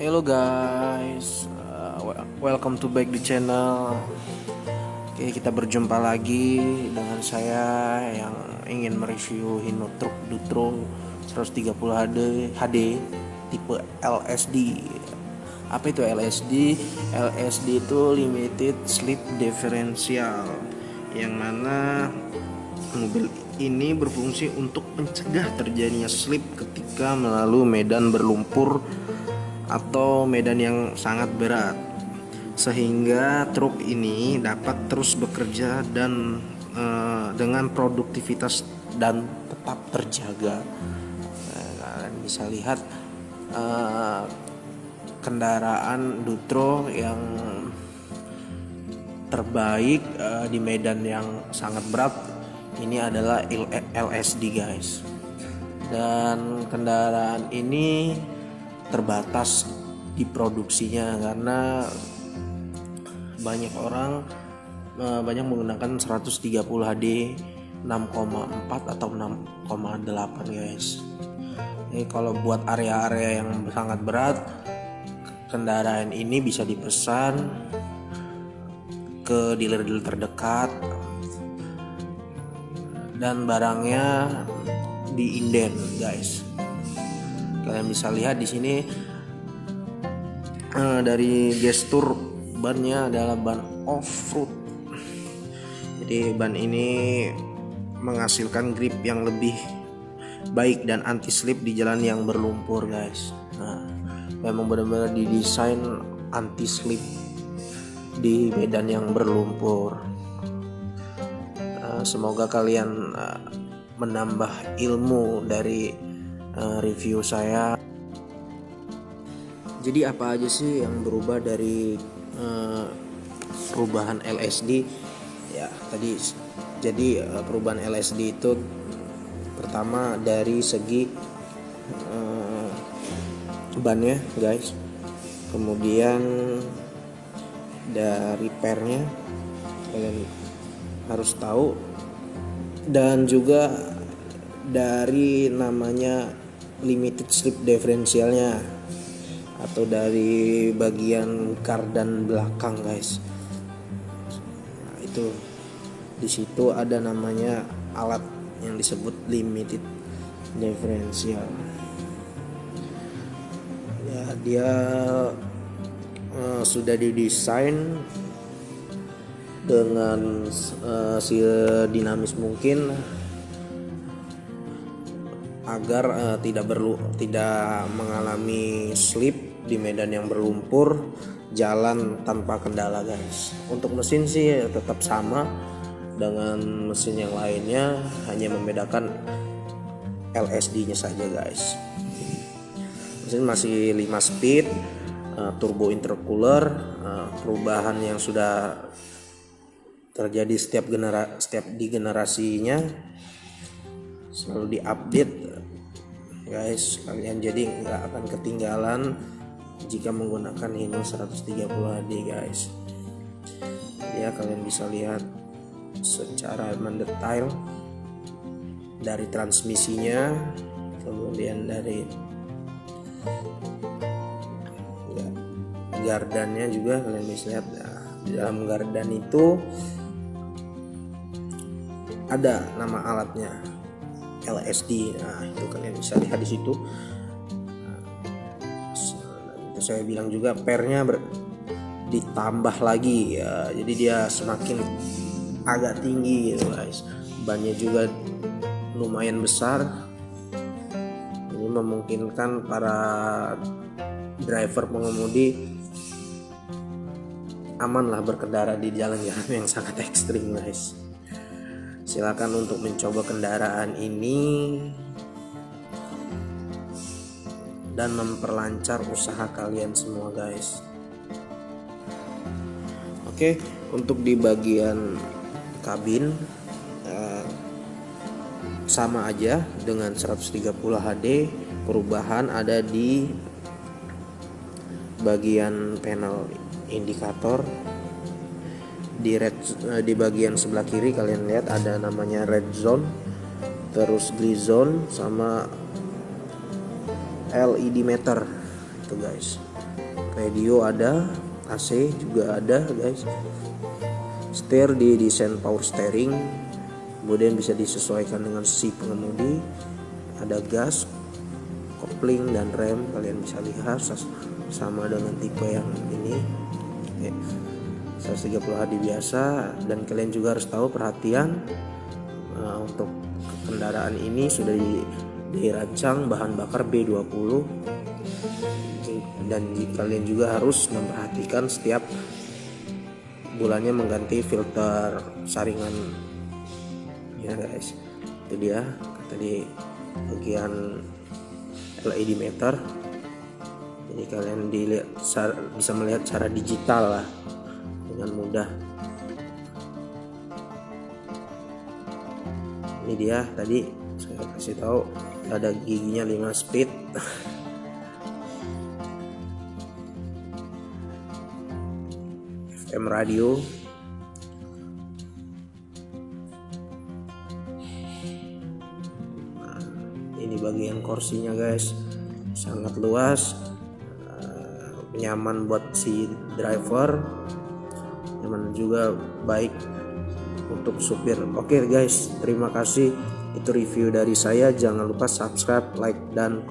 Hello guys, uh, welcome to back the channel. Oke, kita berjumpa lagi dengan saya yang ingin mereview Hinotruk Dutro 130 HD HD tipe LSD. Apa itu LSD? LSD itu limited sleep differential yang mana mobil ini berfungsi untuk mencegah terjadinya slip ketika melalui medan berlumpur atau medan yang sangat berat sehingga truk ini dapat terus bekerja dan e, dengan produktivitas dan tetap terjaga. E, kalian bisa lihat e, kendaraan Dutro yang terbaik e, di medan yang sangat berat ini adalah LSD guys. Dan kendaraan ini terbatas di produksinya karena banyak orang eh, banyak menggunakan 130 HD 6,4 atau 6,8 guys. Ini kalau buat area-area yang sangat berat kendaraan ini bisa dipesan ke dealer-dealer terdekat dan barangnya di inden guys kalian bisa lihat di sini uh, dari gestur bannya adalah ban off road jadi ban ini menghasilkan grip yang lebih baik dan anti slip di jalan yang berlumpur guys. Nah memang benar-benar didesain anti slip di medan yang berlumpur. Uh, semoga kalian uh, menambah ilmu dari uh, review saya. Jadi apa aja sih yang berubah dari uh, perubahan LSD? Ya tadi jadi uh, perubahan LSD itu pertama dari segi uh, bannya guys, kemudian dari pernya kalian harus tahu dan juga dari namanya limited slip differentialnya atau dari bagian kardan belakang guys. Nah, itu. Di situ ada namanya alat yang disebut limited differential. Ya dia uh, sudah didesain dengan uh, si dinamis mungkin agar uh, tidak berlu tidak mengalami slip di medan yang berlumpur jalan tanpa kendala guys. Untuk mesin sih tetap sama dengan mesin yang lainnya hanya membedakan LSD nya saja guys. Mesin masih 5 speed uh, turbo intercooler uh, perubahan yang sudah terjadi setiap genera setiap di generasinya selalu diupdate guys kalian jadi nggak akan ketinggalan jika menggunakan Hino 130 HD guys. Ya kalian bisa lihat secara mendetail dari transmisinya kemudian dari ya, gardannya juga kalian bisa lihat. Nah, di dalam gardan itu ada nama alatnya LSD nah itu kalian bisa lihat di situ. Nah, itu saya bilang juga pernya ber, ditambah lagi ya. Jadi dia semakin agak tinggi gitu guys. Bannya juga lumayan besar. Ini memungkinkan para driver pengemudi aman lah berkendara di jalan-jalan yang sangat ekstrim guys silakan untuk mencoba kendaraan ini dan memperlancar usaha kalian semua guys. Oke untuk di bagian kabin eh, sama aja dengan 130 HD perubahan ada di bagian panel indikator di red eh, di bagian sebelah kiri kalian lihat ada namanya red zone terus green zone sama LED meter. Itu guys. Radio ada AC juga ada guys. Steer di desain power steering kemudian bisa disesuaikan dengan si pengemudi. Ada gas kopling dan rem. Kalian bisa lihat sama dengan tipe yang ini 130 HD biasa dan kalian juga harus tahu perhatian uh, untuk kendaraan ini sudah di, dirancang bahan bakar B20 dan kalian juga harus memperhatikan setiap bulannya mengganti filter saringan. Ya guys. Itu dia tadi bagian LED meter. Jadi kalian dilihat bisa melihat cara digital lah dengan mudah. Ini dia tadi saya kasih tahu ada giginya 5 speed. FM radio. Nah, ini bagian kursinya guys. Sangat luas uh, nyaman buat si driver juga baik untuk supir. Oke guys. Terima kasih. Itu review dari saya. Jangan lupa subscribe like dan